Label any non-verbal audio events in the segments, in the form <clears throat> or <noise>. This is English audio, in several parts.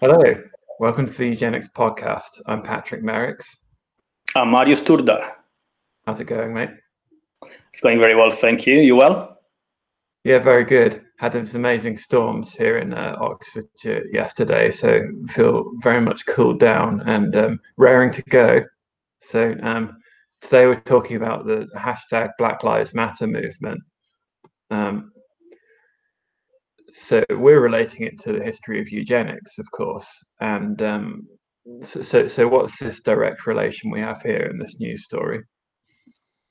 Hello, welcome to the Eugenics podcast. I'm Patrick Merricks. I'm Marius Turda. How's it going, mate? It's going very well, thank you. You well? Yeah, very good. Had those amazing storms here in uh, Oxfordshire yesterday, so feel very much cooled down and um, raring to go. So um, today we're talking about the hashtag Black Lives Matter movement. Um, so we're relating it to the history of eugenics, of course. And um, so, so, so, what's this direct relation we have here in this news story?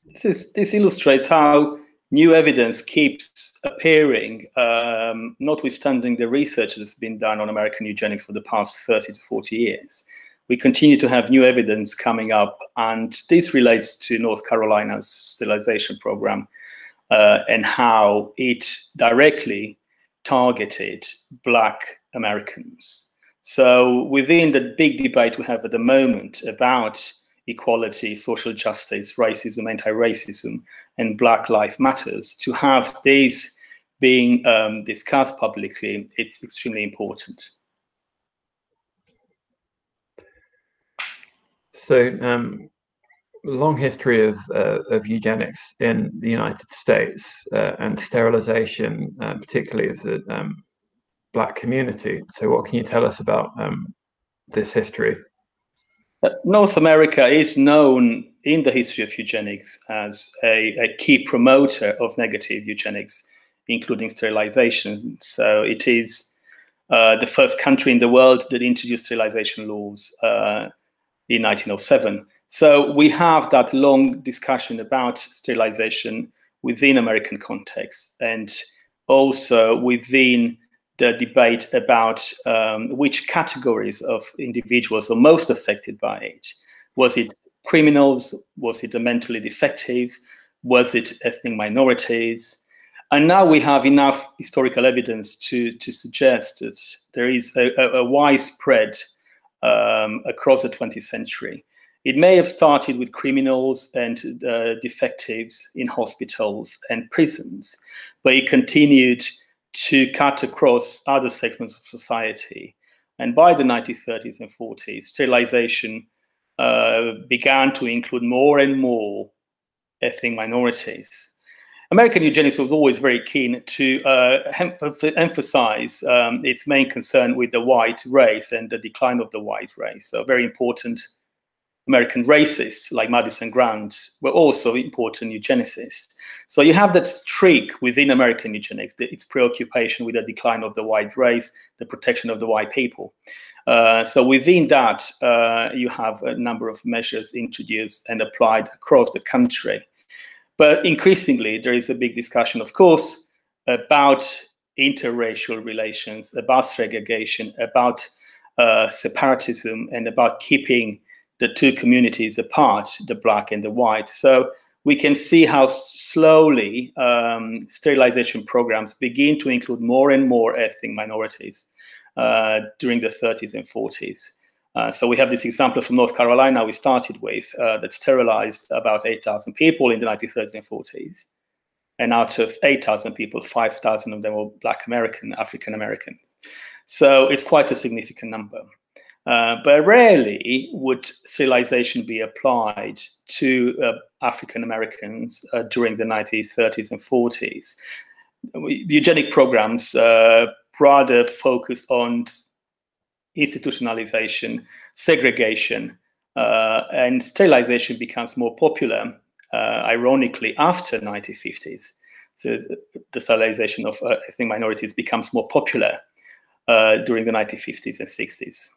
This is this illustrates how new evidence keeps appearing, um, notwithstanding the research that's been done on American eugenics for the past 30 to 40 years. We continue to have new evidence coming up, and this relates to North Carolina's sterilization program uh, and how it directly targeted Black Americans. So within the big debate we have at the moment about equality, social justice, racism, anti-racism, and Black Lives Matters, to have these being um, discussed publicly, it's extremely important. So um, long history of, uh, of eugenics in the United States uh, and sterilization, uh, particularly of the um, Black community. So, what can you tell us about um, this history? Uh, North America is known in the history of eugenics as a, a key promoter of negative eugenics, including sterilization. So, it is uh, the first country in the world that introduced sterilization laws uh, in 1907. So we have that long discussion about sterilization within American context and also within the debate about um, which categories of individuals are most affected by it. Was it criminals? Was it the mentally defective? Was it ethnic minorities? And now we have enough historical evidence to, to suggest that there is a, a, a widespread um, across the 20th century it may have started with criminals and uh, defectives in hospitals and prisons, but it continued to cut across other segments of society. And by the 1930s and 40s, sterilization uh, began to include more and more ethnic minorities. American eugenics was always very keen to uh, emphasize um, its main concern with the white race and the decline of the white race. So, very important American racists like Madison Grant were also important eugenicists. So you have that streak within American eugenics, its preoccupation with the decline of the white race, the protection of the white people. Uh, so within that, uh, you have a number of measures introduced and applied across the country. But increasingly, there is a big discussion, of course, about interracial relations, about segregation, about uh, separatism, and about keeping the two communities apart, the black and the white. So we can see how slowly um, sterilization programs begin to include more and more ethnic minorities uh, during the 30s and 40s. Uh, so we have this example from North Carolina we started with uh, that sterilized about 8,000 people in the 1930s and 40s. And out of 8,000 people, 5,000 of them were Black American, African American. So it's quite a significant number. Uh, but rarely would sterilization be applied to uh, African Americans uh, during the 1930s and 40s. Eugenic programs uh, rather focused on institutionalization, segregation, uh, and sterilization becomes more popular, ironically, after 1950s. So the sterilization of ethnic minorities becomes more popular during the 1950s and 60s.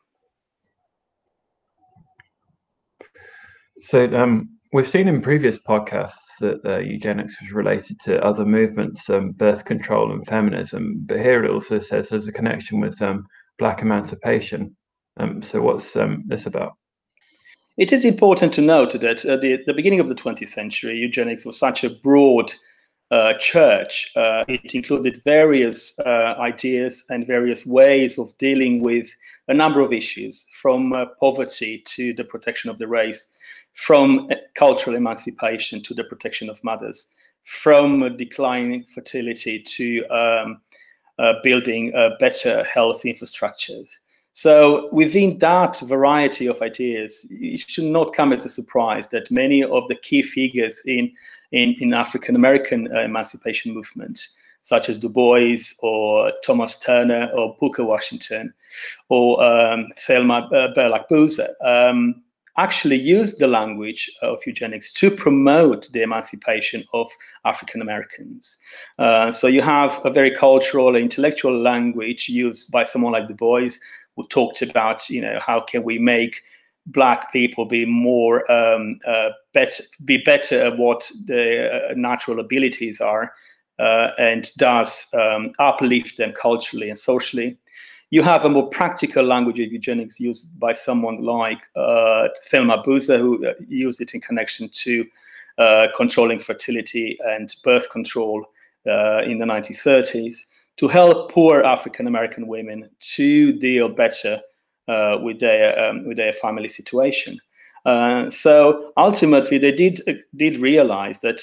So um, we've seen in previous podcasts that uh, eugenics was related to other movements, um, birth control and feminism, but here it also says there's a connection with um, black emancipation. Um, so what's um, this about? It is important to note that at the, the beginning of the 20th century, eugenics was such a broad uh, church. Uh, it included various uh, ideas and various ways of dealing with a number of issues, from uh, poverty to the protection of the race, from cultural emancipation to the protection of mothers, from declining fertility to um, uh, building uh, better health infrastructures. So within that variety of ideas, it should not come as a surprise that many of the key figures in in, in African American uh, emancipation movement, such as Du Bois or Thomas Turner or Booker Washington or um, Thelma uh, Berlack Boozer, um, actually used the language of eugenics to promote the emancipation of African Americans. Uh, so you have a very cultural, intellectual language used by someone like Du Bois, who talked about, you know, how can we make black people be more um, uh, better, be better at what their uh, natural abilities are, uh, and thus um, uplift them culturally and socially you have a more practical language of eugenics used by someone like uh, Thelma Boozer, who uh, used it in connection to uh, controlling fertility and birth control uh, in the 1930s to help poor African American women to deal better uh, with their um, with their family situation. Uh, so ultimately, they did did realize that,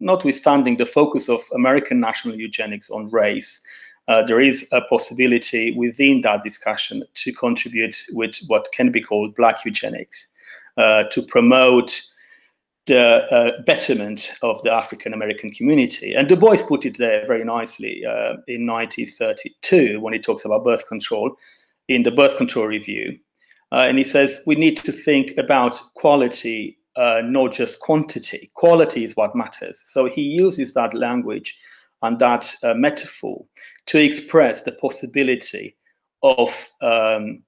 notwithstanding the focus of American national eugenics on race, uh, there is a possibility within that discussion to contribute with what can be called black eugenics, uh, to promote the uh, betterment of the African American community. And Du Bois put it there very nicely uh, in 1932 when he talks about birth control in the Birth Control Review. Uh, and he says we need to think about quality, uh, not just quantity. Quality is what matters. So he uses that language and that metaphor to express the possibility of um,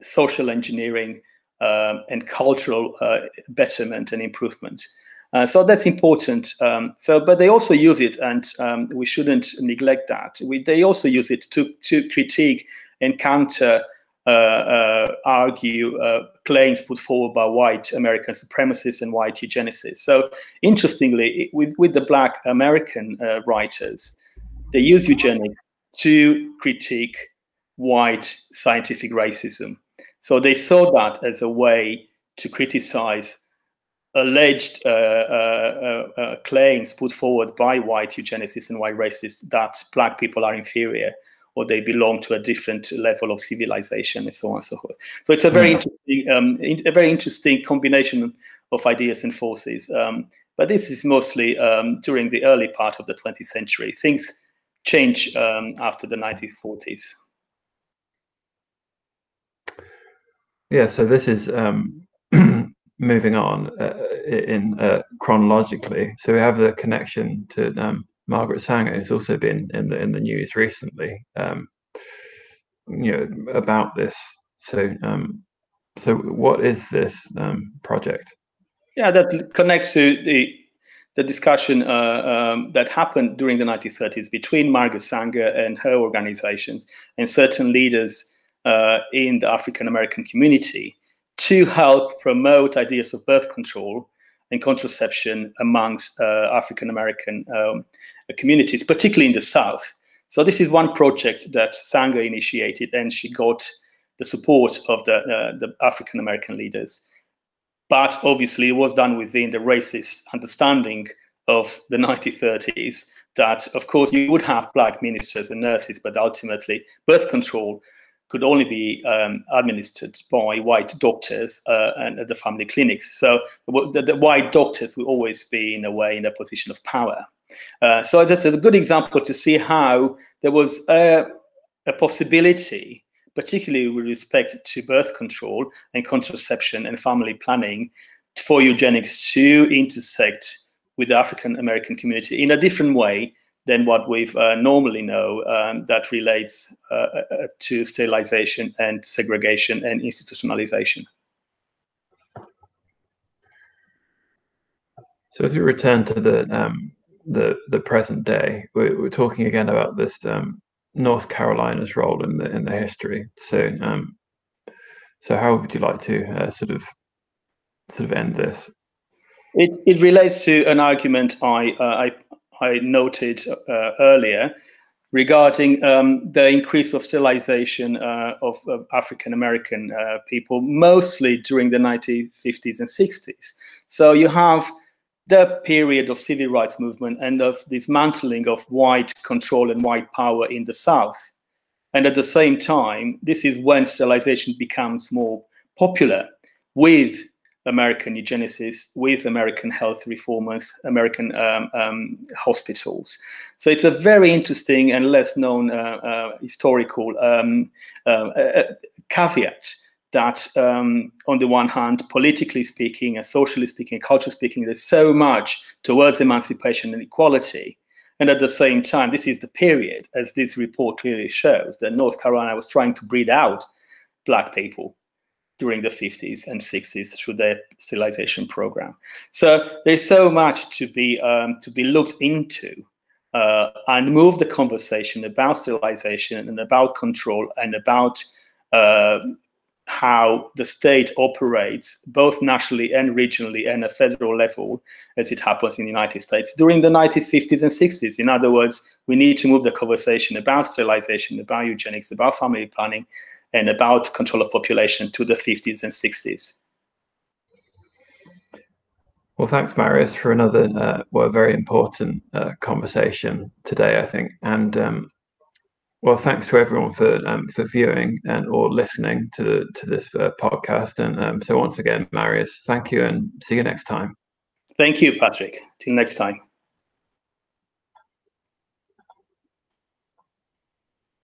social engineering uh, and cultural uh, betterment and improvement. Uh, so that's important. Um, so, but they also use it, and um, we shouldn't neglect that. We, they also use it to to critique and counter, uh, uh, argue uh, claims put forward by white American supremacists and white eugenicists. So, interestingly, with with the Black American writers, they use eugenics to critique white scientific racism. So they saw that as a way to criticize alleged uh, uh, uh, uh, claims put forward by white eugenicists and white racists that black people are inferior or they belong to a different level of civilization and so on and so forth. So it's a very interesting, um, in, a very interesting combination of ideas and forces. Um, but this is mostly um, during the early part of the 20th century. Things change um, after the 1940s. Yeah, so this is um, <clears throat> moving on uh, in uh, chronologically. So we have the connection to um, Margaret Sanger, who's also been in the in the news recently. Um, you know about this. So, um, so what is this um, project? Yeah, that connects to the the discussion uh, um, that happened during the 1930s between Margaret Sanger and her organizations and certain leaders uh, in the African American community to help promote ideas of birth control and contraception amongst uh, African American um, communities, particularly in the South. So this is one project that Sanger initiated, and she got the support of the, uh, the African American leaders but obviously it was done within the racist understanding of the 1930s that of course you would have black ministers and nurses but ultimately birth control could only be um, administered by white doctors uh, and at the family clinics. So the, the, white doctors will always be in a way in a position of power. Uh, so that's a good example to see how there was a, a possibility particularly with respect to birth control and contraception and family planning, for eugenics to intersect with the African American community in a different way than what we've uh, normally know um, that relates uh, uh, to sterilization and segregation and institutionalization. So as we return to the um, the the present day, we're, we're, talking again about this um, North Carolina's role in the in the history. So, um, so how would you like to uh, sort of sort of end this? It it relates to an argument I uh, I I noted uh, earlier regarding um, the increase of sterilization uh, of, of, African American uh, people, mostly during the 1950s and 60s. So you have the period of civil rights movement and of dismantling of white control and white power in the South. And at the same time, this is when sterilization becomes more popular with American eugenicists, with American health reformers, American um, um, hospitals. So it's a very interesting and less known uh, uh, historical um, uh, caveat that, um, on the one hand, politically speaking, and socially speaking, culturally speaking, there's so much towards emancipation and equality. And at the same time, this is the period, as this report clearly shows, that North Carolina was trying to breed out Black people during the 50s and 60s through their sterilization program. So there's so much to be um, to be looked into uh, and move the conversation about sterilization and about control and about uh, how the state operates both nationally and regionally and a federal level as it happens in the United States during the 1950s and 60s. In other words, we need to move the conversation about sterilization, about eugenics, about family planning, and about control of population to the 50s and 60s. Well, thanks, Marius, for another uh, well, very important uh, conversation today, I think. And um, well, thanks to everyone for um, for viewing and or listening to to this uh, podcast. And um, so once again, Marius, thank you, and see you next time. Thank you, Patrick. Till next time.